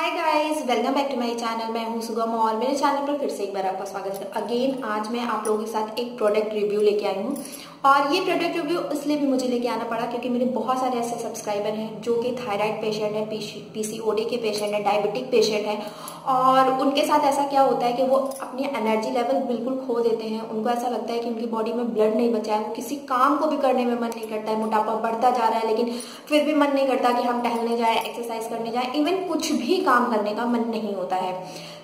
Hi guys. Guys welcome back to my channel मैं हूँ सुगम और मेरे चैनल पर फिर से एक बार आपका स्वागत है। अगेन आज मैं आप लोगों के साथ एक प्रोडक्ट रिव्यू लेके आई हूँ। और ये प्रोडक्ट रिव्यू इसलिए भी मुझे लेके आना पड़ा क्योंकि मेरे बहुत सारे ऐसे सब्सक्राइबर हैं जो कि थायराइड पेशेंट है पीसीओडी के पेशेंट है डायबिटिक पेशेंट है। और उनके साथ ऐसा क्या होता है कि वो अपनी एनर्जी लेवल बिल्कुल खो देते हैं। उनको ऐसा लगता है कि उनकी बॉडी में ब्लड नहीं बचा है। वो किसी काम को भी करने में मन नहीं करता है। मोटापा बढ़ता जा रहा है, लेकिन फिर भी मन नहीं करता कि हम टहलने जाए एक्सरसाइज करने जाए। इवन कुछ भी काम करने का मन नहीं होता है।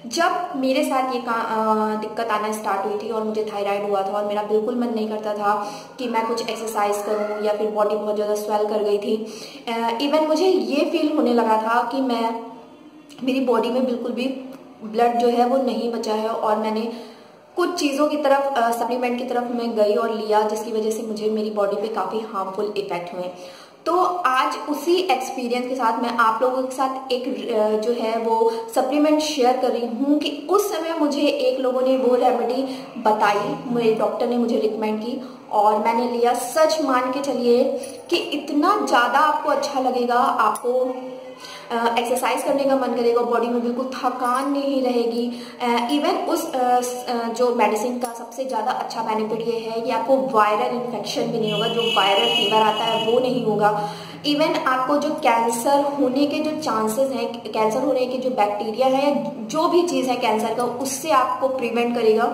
जब मेरे साथ ये आ, दिक्कत आना स्टार्ट हुई थी और मुझे थायराइड हुआ था और मेरा बिल्कुल मन नहीं करता था कि मैं कुछ एक्सरसाइज करूँ या फिर बॉडी बहुत ज़्यादा स्वेल कर गई थी। इवन मुझे ये फील होने लगा था कि मैं मेरी बॉडी में बिल्कुल भी ब्लड जो है वो नहीं बचा है और मैंने कुछ चीज़ों की तरफ़ सप्लीमेंट की तरफ़ मैं गई और लिया जिसकी वजह से मुझे मेरी बॉडी पे काफ़ी हार्मफुल इफ़ेक्ट हुए। तो आज उसी एक्सपीरियंस के साथ मैं आप लोगों के साथ एक जो है वो सप्लीमेंट शेयर कर रही हूँ कि उस समय मुझे एक लोगों ने वो रेमेडी बताई। मेरे डॉक्टर ने मुझे रिकमेंड की और मैंने लिया। सच मान के चलिए कि इतना ज़्यादा आपको अच्छा लगेगा, आपको एक्सरसाइज करने का मन करेगा बॉडी में बिल्कुल थकान नहीं रहेगी। इवन उस जो मेडिसिन का सबसे ज़्यादा अच्छा बेनिफिट ये है कि आपको वायरल इन्फेक्शन भी नहीं होगा, जो वायरल फीवर आता है वो नहीं होगा। इवन आपको जो कैंसर होने के जो चांसेस हैं कैंसर होने के जो बैक्टीरिया है, जो भी चीज़ है कैंसर का, उससे आपको प्रिवेंट करेगा।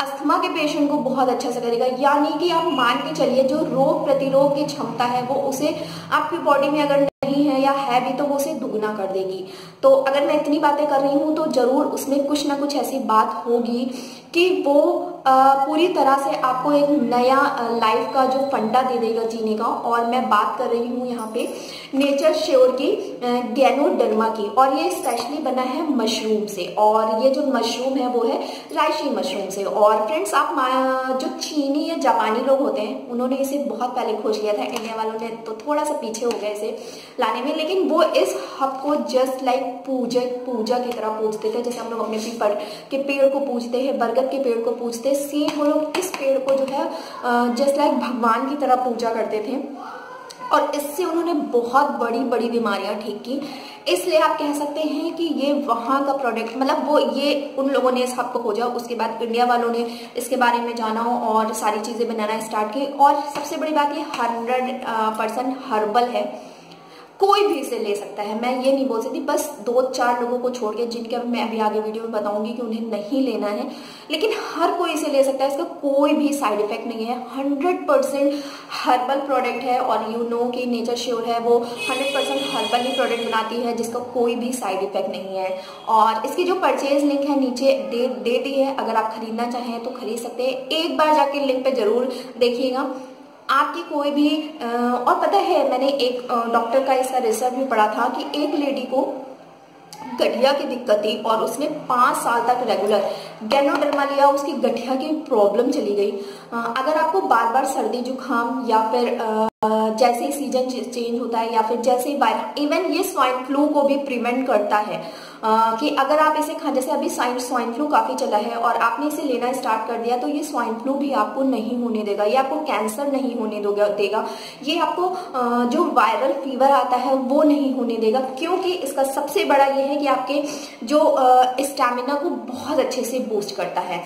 अस्थमा के पेशेंट को बहुत अच्छा से करेगा। यानी कि आप मान के चलिए, जो रोग प्रतिरोध की क्षमता है, वो उसे आपकी बॉडी में अगर नहीं है या है भी तो वो उसे दुगना कर देगी। तो अगर मैं इतनी बातें कर रही हूँ तो ज़रूर उसमें कुछ ना कुछ ऐसी बात होगी कि वो पूरी तरह से आपको एक नया लाइफ का जो फंडा दे देगा जीने का। और मैं बात कर रही हूँ यहाँ पे नेचर श्योर की गैनोडर्मा की। और ये स्पेशली बना है मशरूम से। और ये जो मशरूम है, वो है राइशी मशरूम से। और फ्रेंड्स आप जो चीनी या जापानी लोग होते हैं, उन्होंने इसे बहुत पहले खोज लिया था। इंडिया वालों ने तो थोड़ा सा पीछे हो गया इसे। लाने में, लेकिन वो इस हब को जस्ट लाइक पूजा पूजा की तरह पूजते थे, जैसे हम लोग अपने पीपल के पेड़ को पूजते हैं, बरगद के पेड़ को पूजते हैं सेम वो लोग इस पेड़ को जो है जस्ट लाइक भगवान की तरह पूजा करते थे। और इससे उन्होंने बहुत बड़ी बड़ी बीमारियाँ ठीक की। इसलिए आप कह सकते हैं कि ये वहाँ का प्रोडक्ट मतलब वो ये उन लोगों ने इस हब को खोजा, उसके बाद इंडिया वालों ने इसके बारे में जाना हो और सारी चीज़ें बनाना स्टार्ट की। और सबसे बड़ी बात ये हंड्रेड परसेंट हर्बल है। कोई भी इसे ले सकता है। मैं ये नहीं बोल सकती, बस दो चार लोगों को छोड़ के जिनके मैं अभी आगे वीडियो में बताऊँगी कि उन्हें नहीं लेना है। लेकिन हर कोई इसे ले सकता है, इसका कोई भी साइड इफ़ेक्ट नहीं है। हंड्रेड परसेंट हर्बल प्रोडक्ट है और यू नो कि नेचर श्योर है, वो हंड्रेड परसेंट हर्बल ही प्रोडक्ट बनाती है, जिसका कोई भी साइड इफ़ेक्ट नहीं है। और इसकी जो परचेज लिंक है नीचे दे दे दी है। अगर आप खरीदना चाहें तो खरीद सकते हैं। एक बार जाके लिंक पर ज़रूर देखिएगा। आपकी कोई भी और पता है, मैंने एक डॉक्टर का ऐसा रिसर्च भी पढ़ा था कि एक लेडी को गठिया की दिक्कत थी और उसने पाँच साल तक रेगुलर गैनोडर्मा लिया, उसकी गठिया की प्रॉब्लम चली गई। अगर आपको बार बार सर्दी, जुकाम या फिर जैसे ही सीज़न चेंज होता है या फिर जैसे ही इवन ये स्वाइन फ्लू को भी प्रिवेंट करता है। कि अगर आप इसे खा, जैसे अभी स्वाइन फ्लू काफ़ी चला है और आपने इसे लेना स्टार्ट कर दिया तो ये स्वाइन फ्लू भी आपको नहीं होने देगा, ये आपको कैंसर नहीं होने देगा ये आपको जो वायरल फीवर आता है, वो नहीं होने देगा, क्योंकि इसका सबसे बड़ा ये है कि आपके जो स्टेमिना को बहुत अच्छे से बूस्ट करता है।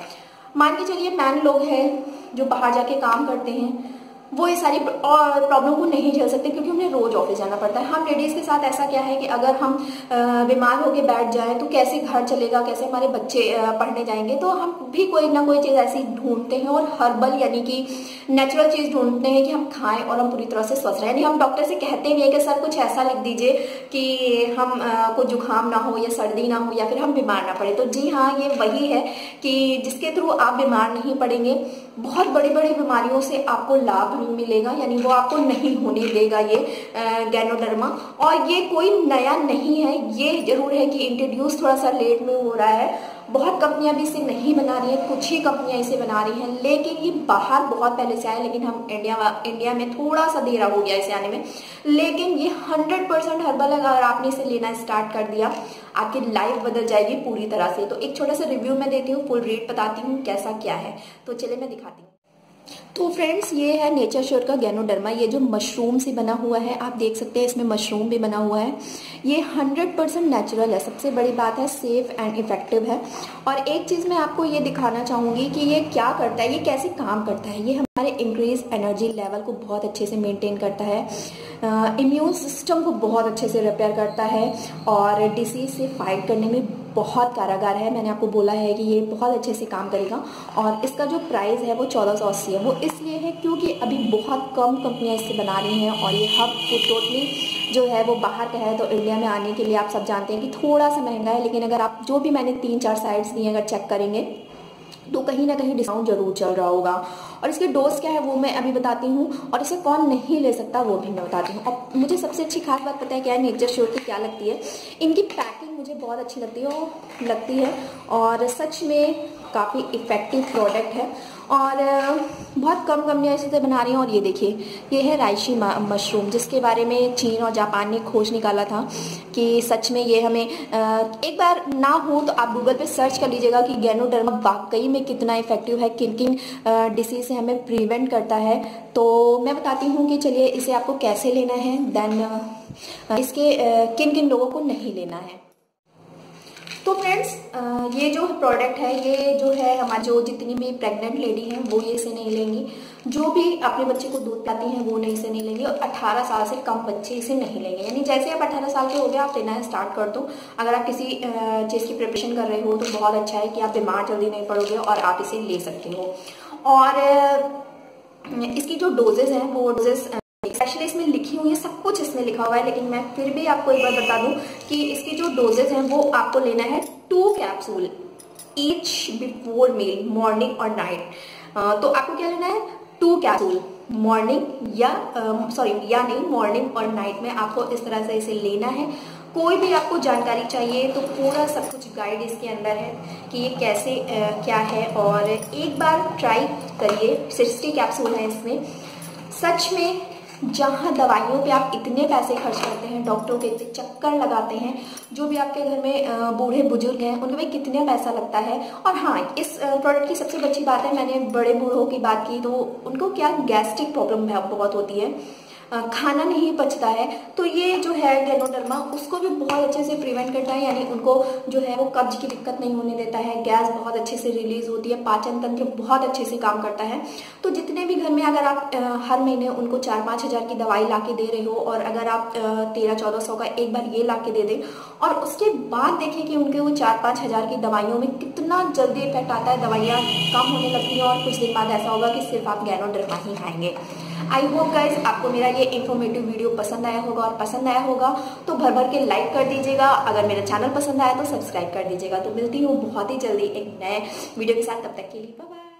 मान के चलिए मैन लोग हैं जो बाहर जाके काम करते हैं वो ये सारी प्रॉब्लम को नहीं झेल सकते क्योंकि उन्हें रोज ऑफ़िस जाना पड़ता है। हम लेडीज़ के साथ ऐसा क्या है कि अगर हम बीमार होके बैठ जाए तो कैसे घर चलेगा, कैसे हमारे बच्चे पढ़ने जाएँगे तो हम भी कोई ना कोई चीज़ ऐसी ढूंढते हैं और हर्बल यानी कि नेचुरल चीज़ ढूंढते हैं कि हम खाएँ और हम पूरी तरह से स्वस्थ रहें। यानी हम डॉक्टर से कहते नहीं है कि, सर, कुछ ऐसा लिख दीजिए कि हम को जुकाम ना हो या सर्दी ना हो या फिर हम बीमार ना पड़े। तो जी हाँ ये वही है कि जिसके थ्रू आप बीमार नहीं पड़ेंगे, बहुत बड़ी बड़ी बीमारियों से आपको लाभ मिलेगा, यानी वो आपको नहीं होने देगा ये गैनोडर्मा और ये कोई नया नहीं है, ये ज़रूर है कि इंट्रोड्यूस थोड़ा सा लेट में हो रहा है। बहुत कंपनियाँ भी इसे नहीं बना रही हैं, कुछ ही कंपनियाँ इसे बना रही हैं, लेकिन ये बाहर बहुत पहले से आया लेकिन हम इंडिया इंडिया में थोड़ा सा देरा हो गया इसे आने में। लेकिन ये हंड्रेड परसेंट हर्बल अगर आपने इसे लेना स्टार्ट कर दिया। आपकी लाइफ बदल जाएगी पूरी तरह से। तो एक छोटा सा रिव्यू मैं देती हूँ फुल रेट बताती हूँ कैसा क्या है। तो चले मैं दिखाती हूँ। तो फ्रेंड्स ये है नेचर श्योर का गैनोडर्मा ये जो मशरूम से बना हुआ है, आप देख सकते हैं, इसमें मशरूम भी बना हुआ है. ये 100 परसेंट नेचुरल है. सबसे बड़ी बात है सेफ़ एंड इफ़ेक्टिव है. और एक चीज़ मैं आपको ये दिखाना चाहूँगी कि ये क्या करता है, ये कैसे काम करता है. ये हमारे इंक्रीज एनर्जी लेवल को बहुत अच्छे से मेनटेन करता है. इम्यून सिस्टम को बहुत अच्छे से रिपेयर करता है और डिसीज से फाइट करने में बहुत कारागार है। मैंने आपको बोला है कि ये बहुत अच्छे से काम करेगा और इसका जो प्राइस है वो चौदह सौ अस्सी है। वो इसलिए है क्योंकि अभी बहुत कम कंपनियाँ इससे बना रही हैं और ये हब टोटली जो है वो बाहर का है। तो इंडिया में आने के लिए आप सब जानते हैं कि थोड़ा सा महँगा है, लेकिन अगर आप जो भी मैंने तीन चार साइड्स दिए अगर चेक करेंगे तो कहीं ना कहीं डिस्काउंट ज़रूर चल रहा होगा। और इसके डोज क्या है वो मैं अभी बताती हूँ और इसे कौन नहीं ले सकता वो भी मैं बताती हूँ। और मुझे सबसे अच्छी खास बात पता है क्या है? नेचर श्योर की क्या लगती है? इनकी पैकिंग मुझे बहुत अच्छी लगती है और लगती है। और सच में काफ़ी इफ़ेक्टिव प्रोडक्ट है। और बहुत कम कंपनियाँ इसे बना रही हैं। और ये देखिए, ये है राइशी मशरूम जिसके बारे में चीन और जापान ने खोज निकाला था कि सच में ये हमें एक बार ना हो तो आप गूगल पे सर्च कर लीजिएगा कि गैनोडर्मा वाकई में कितना इफ़ेक्टिव है, किन किन डिसीज से हमें प्रिवेंट करता है। तो मैं बताती हूँ कि चलिए इसे आपको कैसे लेना है देन इसके किन किन लोगों को नहीं लेना है। तो फ्रेंड्स ये जो प्रोडक्ट है, ये जो है हमारी जो जितनी भी प्रेग्नेंट लेडी हैं, वो ये इसे नहीं लेंगी। जो भी अपने बच्चे को दूध पिलाती हैं, वो नहीं इसे नहीं लेंगे और 18 साल से कम बच्चे इसे नहीं लेंगे। यानी जैसे आप 18 साल के हो गए, आप लेना स्टार्ट कर दो। अगर आप किसी चीज़ की प्रिपरेशन कर रहे हो तो बहुत अच्छा है कि आप बीमार जल्दी नहीं पड़ोगे और आप इसे ले सकते हो। और इसकी जो डोजेज हैं, वो डोजेस स्पेशली इसमें लिखी हुई है, सब कुछ इसमें लिखा हुआ है लेकिन मैं फिर भी आपको एक बार बता दूँ कि इसकी जो डोजेज हैं वो आपको लेना है two capsule each before meal morning और नाइट तो आपको क्या लेना है? टू कैप्सूल मॉर्निंग या सॉरी uh, या नहीं मॉर्निंग और नाइट में आपको इस तरह से इसे लेना है। कोई भी आपको जानकारी चाहिए तो पूरा सब कुछ गाइड इसके अंदर है कि ये कैसे आ, क्या है और एक बार ट्राई करिए सिक्सटी कैप्सूल है इसमें। सच में जहाँ दवाइयों पे आप इतने पैसे खर्च करते हैं, डॉक्टरों के इतने चक्कर लगाते हैं, जो भी आपके घर में बूढ़े बुज़ुर्ग हैं उनके भाई कितने पैसा लगता है? और हाँ इस प्रोडक्ट की सबसे अच्छी बात है, मैंने बड़े बूढ़ों की बात की तो उनको क्या गैस्ट्रिक प्रॉब्लम बहुत होती है? खाना नहीं पचता है तो ये जो है गैनोडर्मा, उसको भी बहुत अच्छे से प्रिवेंट करता है, यानी उनको जो है वो कब्ज की दिक्कत नहीं होने देता है, गैस बहुत अच्छे से रिलीज़ होती है, पाचन तंत्र बहुत अच्छे से काम करता है। तो जितने भी घर में अगर आप हर महीने उनको चार पाँच हज़ार की दवाई ला दे रहे हो, और अगर आप तेरह चौदह सौ का एक बार ये ला दे दें, और उसके बाद देखें कि उनके वो चार पाँच हज़ार की दवाइयों में कितना जल्दी इफ़ेक्ट आता है, दवाइयाँ कम होने लगती हैं, और कुछ दिन बाद ऐसा होगा कि सिर्फ़ आप गैनोडर्मा ही खाएँगे। आई होप गाइज़ आपको मेरा ये इन्फॉर्मेटिव वीडियो पसंद आया होगा और पसंद आया होगा तो भर भर के लाइक कर दीजिएगा। अगर मेरा चैनल पसंद आया तो सब्सक्राइब कर दीजिएगा। तो मिलती हूँ बहुत ही जल्दी एक नए वीडियो के साथ। तब तक के लिए बाय